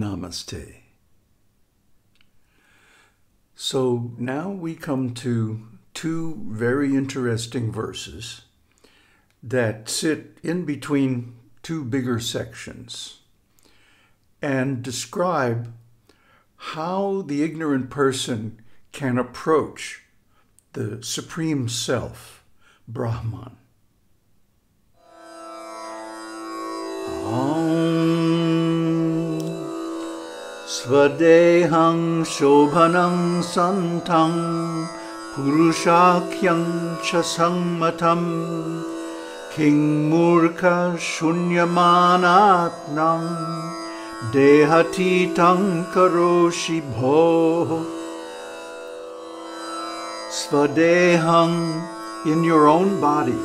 Namaste. So now we come to two very interesting verses that sit in between two bigger sections and describe how the ignorant person can approach the Supreme Self, Brahman. Om Svadehang Shobhanang Santang Purushakyam Chasangmatam King Murka Shunyamanatnam Dehatitam Karoshi Bho Svadehang in your own body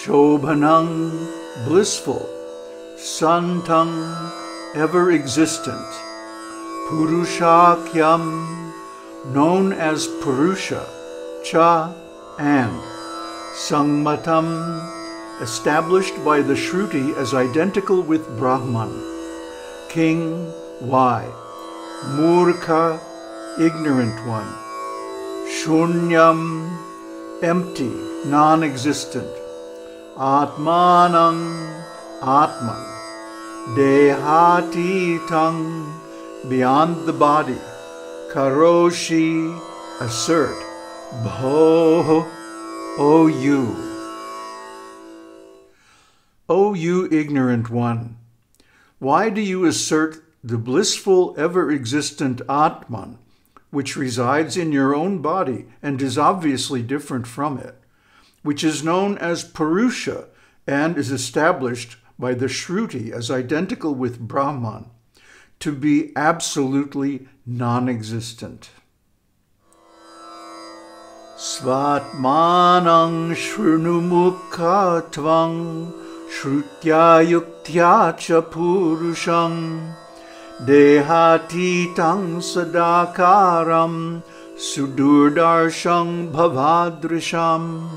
Shobhanang blissful Santang, ever existent, Purushakyam, known as Purusha, Cha, and Sangmatam, established by the Shruti as identical with Brahman, King, why? Murka, ignorant one, Shunyam, empty, non-existent, Atmanang, Atman, Dehatitam, beyond the body, Karoshi, assert, Bho, O you. O you ignorant one, why do you assert the blissful, ever-existent Atman, which resides in your own body and is obviously different from it, which is known as Purusha and is established by the Shruti as identical with Brahman to be absolutely non-existent. Svatmanang shrunumukha tvang shrutya yuktya cha purusham dehatitang sadakaram sudurdarshang bhavadrisham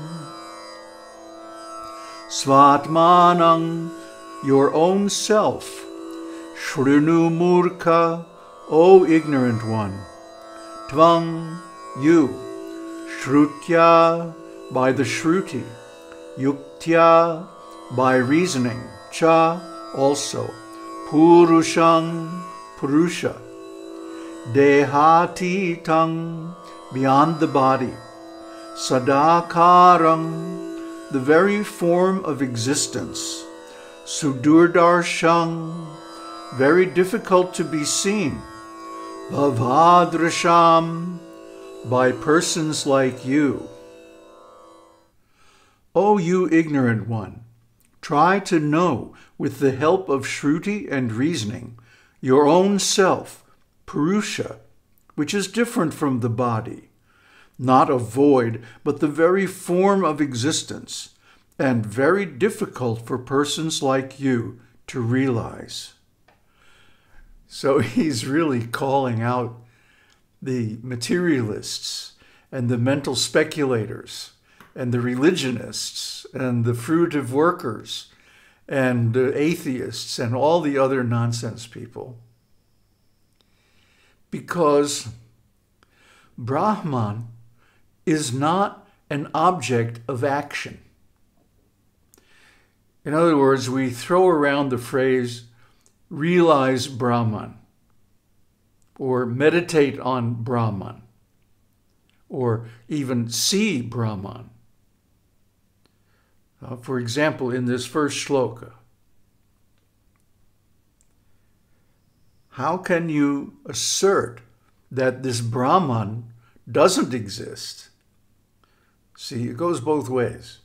Svatmanang your own self. Shrinu Murkha, O ignorant one. Tvang, you. Shrutya, by the Shruti. Yuktya, by reasoning. Cha, also. Purushang, Purusha. Dehati tang, beyond the body. Sadakarang, the very form of existence. Sudurdarshang, very difficult to be seen. Bhavadrasham, by persons like you. O you ignorant one, try to know with the help of Shruti and reasoning your own self, Purusha, which is different from the body, not a void, but the very form of existence and very difficult for persons like you to realize. So he's really calling out the materialists and the mental speculators and the religionists and the fruitive workers and the atheists and all the other nonsense people. Because Brahman is not an object of action. In other words, we throw around the phrase realize Brahman or meditate on Brahman or even see Brahman. Uh, for example, in this first shloka, how can you assert that this Brahman doesn't exist? See, it goes both ways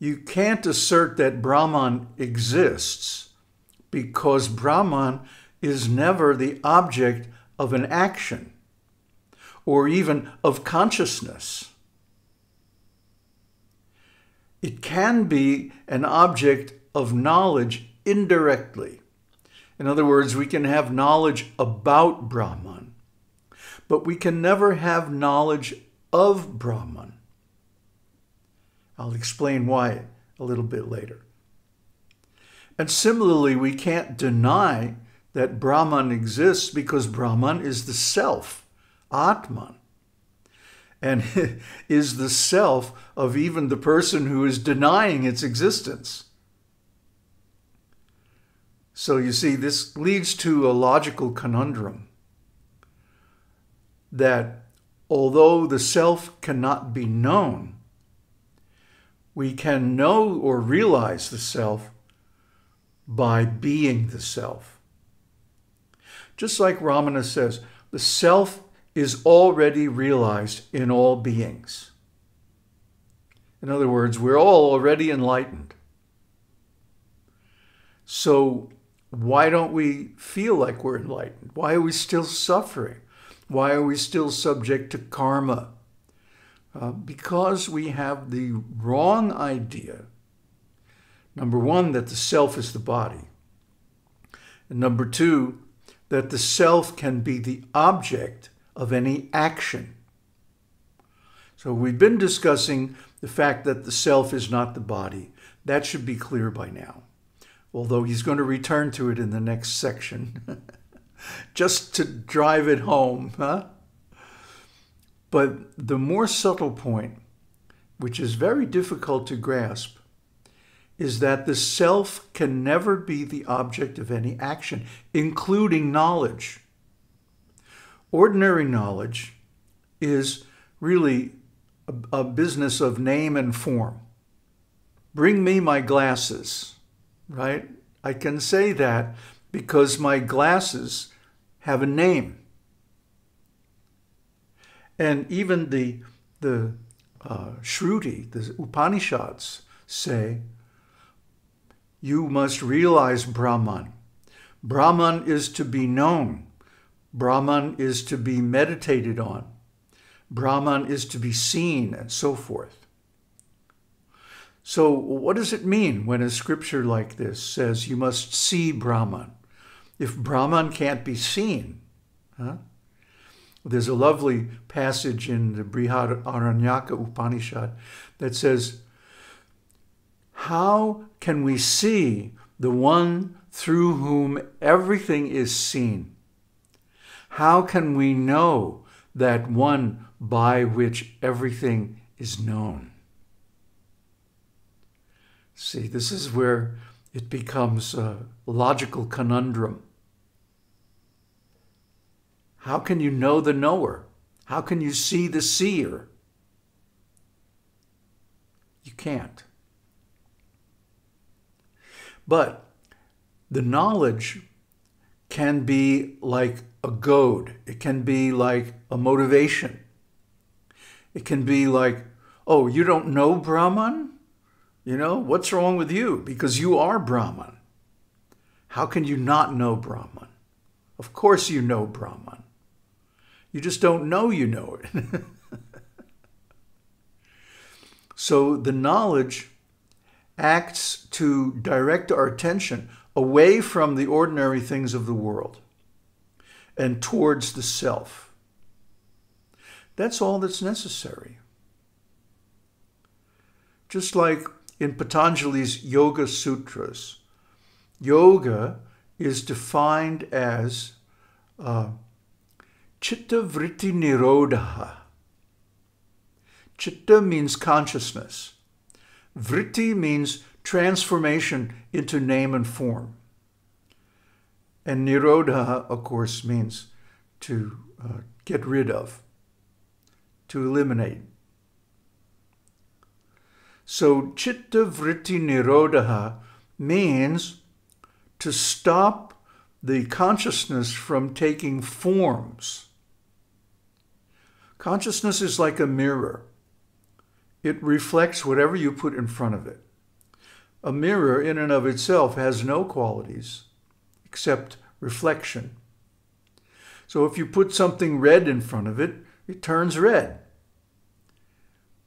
you can't assert that Brahman exists because Brahman is never the object of an action or even of consciousness. It can be an object of knowledge indirectly. In other words, we can have knowledge about Brahman, but we can never have knowledge of Brahman. I'll explain why a little bit later. And similarly, we can't deny that Brahman exists because Brahman is the self, Atman, and is the self of even the person who is denying its existence. So you see, this leads to a logical conundrum that although the self cannot be known, we can know or realize the self by being the self. Just like Ramana says, the self is already realized in all beings. In other words, we're all already enlightened. So why don't we feel like we're enlightened? Why are we still suffering? Why are we still subject to karma? Uh, because we have the wrong idea. Number one, that the self is the body. And number two, that the self can be the object of any action. So we've been discussing the fact that the self is not the body. That should be clear by now although he's going to return to it in the next section, just to drive it home. Huh? But the more subtle point, which is very difficult to grasp, is that the self can never be the object of any action, including knowledge. Ordinary knowledge is really a, a business of name and form. Bring me my glasses right? I can say that because my glasses have a name. And even the, the uh, Shruti, the Upanishads say, you must realize Brahman. Brahman is to be known. Brahman is to be meditated on. Brahman is to be seen, and so forth. So, what does it mean when a scripture like this says you must see Brahman? If Brahman can't be seen, huh? There's a lovely passage in the Brihadaranyaka Upanishad that says, How can we see the one through whom everything is seen? How can we know that one by which everything is known? See, this is where it becomes a logical conundrum. How can you know the knower? How can you see the seer? You can't. But the knowledge can be like a goad, it can be like a motivation. It can be like, oh, you don't know Brahman? You know, what's wrong with you? Because you are Brahman. How can you not know Brahman? Of course you know Brahman. You just don't know you know it. so the knowledge acts to direct our attention away from the ordinary things of the world and towards the self. That's all that's necessary. Just like in Patanjali's Yoga Sutras. Yoga is defined as uh, Chitta Vritti Nirodha. Chitta means consciousness. Vritti means transformation into name and form. And Nirodha, of course, means to uh, get rid of, to eliminate. So chitta vritti nirodha means to stop the consciousness from taking forms. Consciousness is like a mirror. It reflects whatever you put in front of it. A mirror in and of itself has no qualities except reflection. So if you put something red in front of it, it turns red.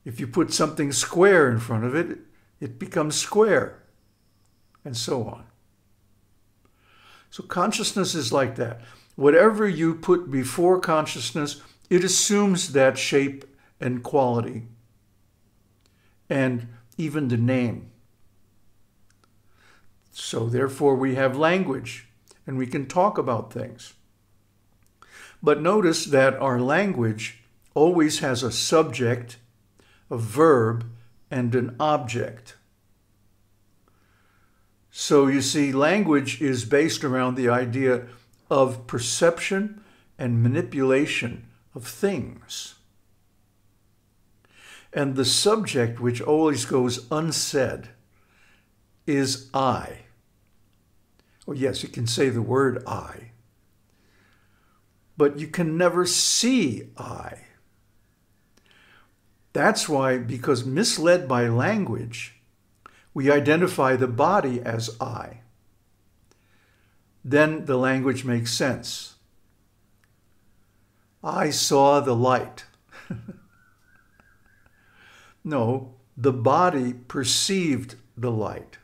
If you put something square in front of it, it becomes square, and so on. So consciousness is like that. Whatever you put before consciousness, it assumes that shape and quality, and even the name. So therefore we have language and we can talk about things. But notice that our language always has a subject, a verb, and an object. So you see, language is based around the idea of perception and manipulation of things. And the subject, which always goes unsaid, is I. Oh, yes, you can say the word I, but you can never see I. That's why, because misled by language, we identify the body as I. Then the language makes sense. I saw the light. no, the body perceived the light.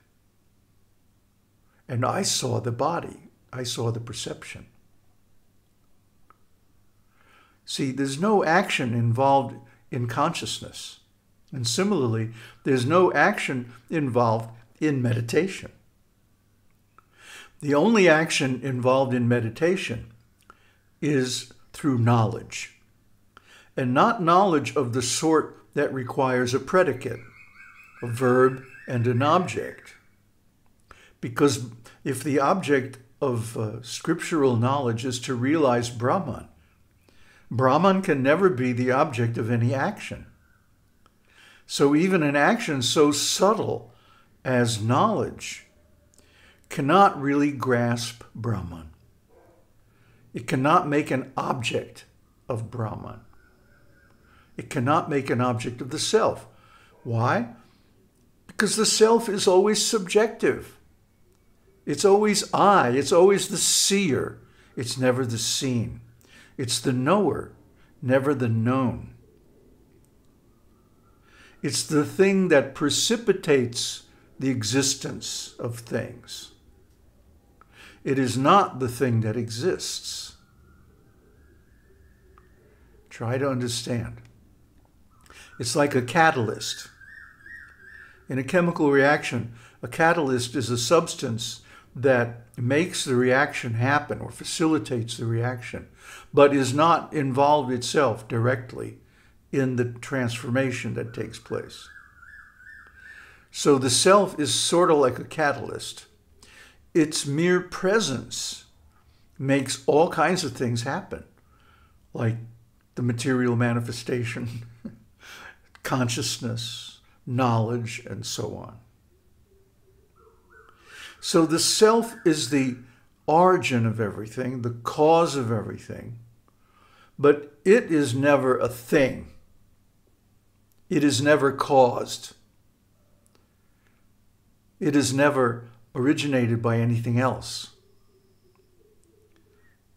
And I saw the body. I saw the perception. See, there's no action involved in consciousness. And similarly, there's no action involved in meditation. The only action involved in meditation is through knowledge, and not knowledge of the sort that requires a predicate, a verb, and an object. Because if the object of uh, scriptural knowledge is to realize Brahman, Brahman can never be the object of any action. So even an action so subtle as knowledge cannot really grasp Brahman. It cannot make an object of Brahman. It cannot make an object of the self. Why? Because the self is always subjective. It's always I, it's always the seer, it's never the seen. It's the knower, never the known. It's the thing that precipitates the existence of things. It is not the thing that exists. Try to understand. It's like a catalyst. In a chemical reaction, a catalyst is a substance that makes the reaction happen or facilitates the reaction, but is not involved itself directly in the transformation that takes place. So the self is sort of like a catalyst. Its mere presence makes all kinds of things happen, like the material manifestation, consciousness, knowledge, and so on. So the self is the origin of everything, the cause of everything, but it is never a thing. It is never caused. It is never originated by anything else.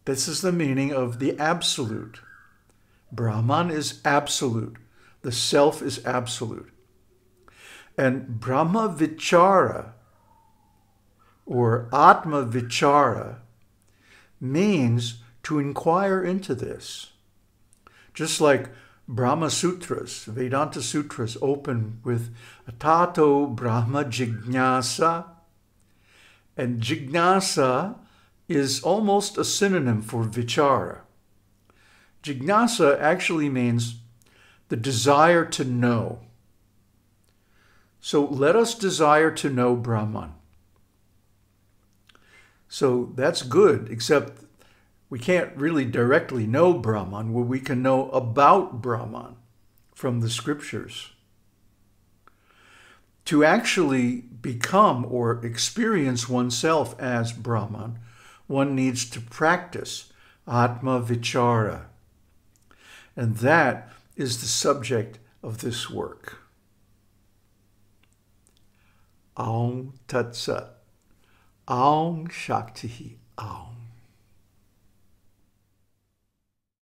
This is the meaning of the absolute. Brahman is absolute. The self is absolute. And Brahma Vichara or Atma Vichara means to inquire into this. Just like Brahma Sutras, Vedanta Sutras open with Tato Brahma Jignasa. And Jignasa is almost a synonym for Vichara. Jignasa actually means the desire to know. So let us desire to know Brahman. So that's good, except we can't really directly know Brahman, where we can know about Brahman from the scriptures. To actually become or experience oneself as Brahman, one needs to practice Atma Vichara. And that is the subject of this work. Aum Tat Sat. Aum Shakti Aum.